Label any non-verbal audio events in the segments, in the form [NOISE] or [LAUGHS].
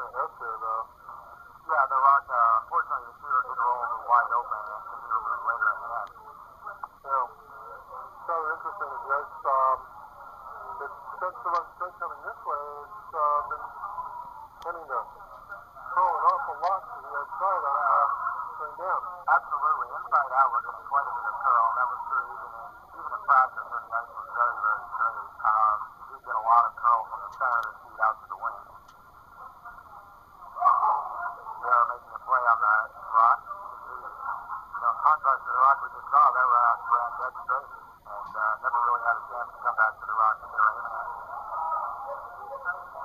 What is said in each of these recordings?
kind of out though. Yeah, the rock, uh, unfortunately, the shooter did roll wide open later in the end. Yeah. So interesting is this, um, since the run straight coming this way, it's uh, been tending to throw an awful lot to the outside on uh, going down. Absolutely. Inside out, we're getting quite a bit of curl, and that was true even even in practice when the ice was very, very straight. Um, you did get a lot of curl from the center of the sheet out to the wing. They're making a play on that rock. The, you know, contrast to the rock we just saw, that rock ran dead straight and uh, never really had a chance to come back to the rock that they were aiming at.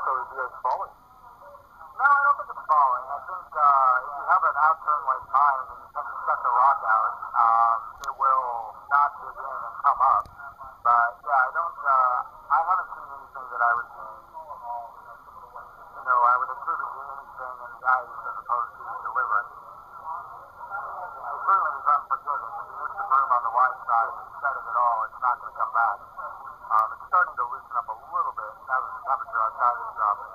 So is it falling? No, I don't think it's falling. I think uh, if you have an outturn like mine and you tend to set the rock out, um, it will not dig in and come up. But yeah, I don't. Uh, I haven't seen anything that I would be. You know, I would attribute to anything in the ice as opposed to delivery. It certainly is unforgiving. If you miss the wide side and set it all, it's not going to come back. Um, it's starting to loosen up a little bit now that the temperature outside is dropping.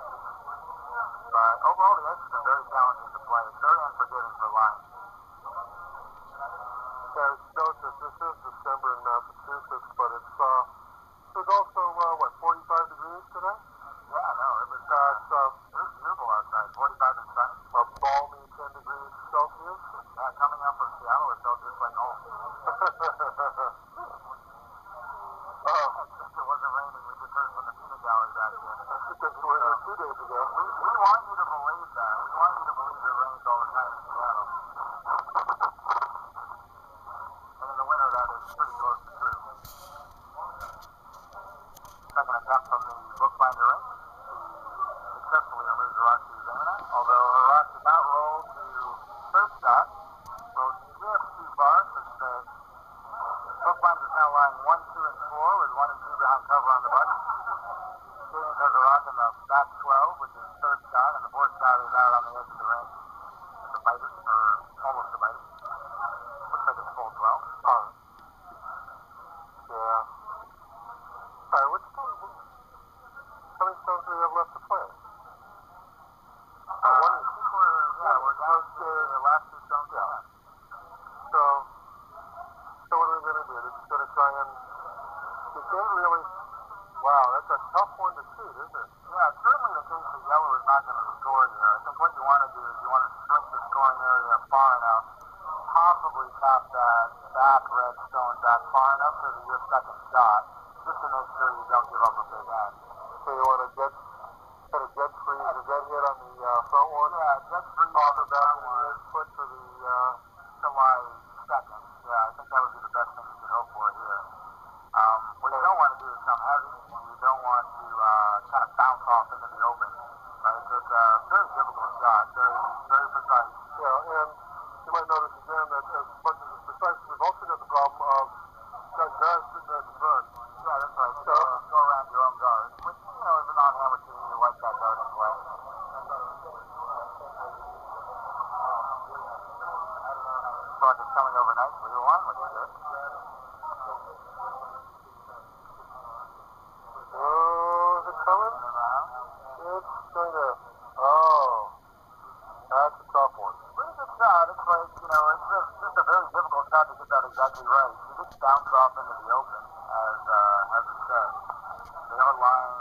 But overall, the ice has been very challenging to play. It's very unforgiving for line. Yeah, note that this is December in Massachusetts, but it's also uh, what 45 degrees today. Yeah, no, it was, Uh, it's uh, it was beautiful outside. 45 and sunny. a balmy 10 degrees Celsius. Uh, coming up from Seattle, it felt just like home. uh, Since it wasn't raining, we just heard from the peanut gallery back here. [LAUGHS] ago. We, we want you to believe that. We want you to believe it rains all the time in Seattle. And in the winter, that is pretty close to true. Second attempt from the bookbinder ring. She successfully removes the rock she was aiming at, although her rock did not roll to third shot. Rolled just too far, such that lying 1, 2, and 4 with 1 and 2 behind cover on the button. James has a rock in the back 12, which is third shot, and the fourth shot is out on the edge of. The biter, or almost the biter. Looks like it's full 12. Uh, yeah. All right, what's the, how many stones do we have left to play? Oh, one. I think we're, yeah, we're down to the last two stones. Yeah. So, so what are we going to do? Just going to try and, you can't really, wow, that's a tough one to shoot, isn't it? Yeah, certainly the case that yellow is not going to score here. I think what you want to do is you want to shrink the scoring area far enough, possibly tap that back red stone back far enough so that your second shot, just to make sure you don't give up a big end. So you want to get, get a jet freeze, a jet hit on the uh, front one? Yeah, just free Off off the the back back of the one. ear foot for the, uh, July 2nd. Yeah, I think that would be the best thing you could hope for here. Um, what you don't want to do is come heavy. You don't want to uh, kind of bounce off into the open. Right? So it's a very difficult shot, very, very precise. yeah, and you might notice again that as much as it's precise, we've also got the problem of that guard sitting there the front. Yeah, that's right. So go around your own guard, which, you know, is a non-hammer team. You like that guard play. Clock coming over nicely. You're on with. Oh, is it coming? It's going to, oh, that's a tough one. Pretty good shot. It's like, you know, it's just, just a very difficult shot to get that exactly right. You just bounce off into the open, as uh, as we said. They are lying